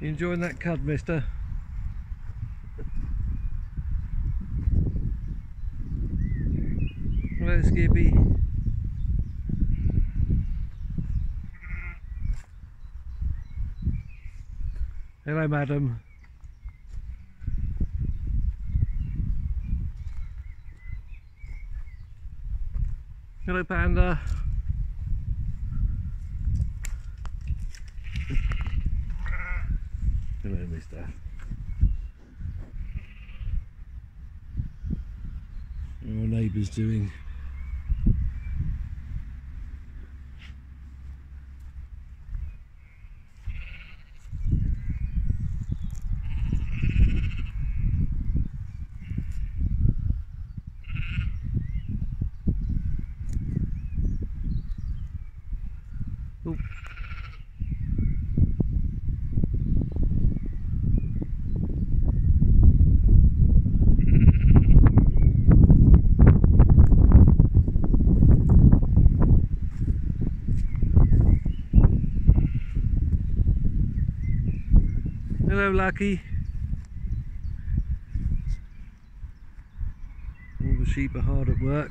You enjoying that cud, mister? Hello, Skippy. Hello, madam. Hello, panda. Hello, mister. How uh, are our neighbours doing? Oh. Hello, Lucky. All the sheep are hard at work.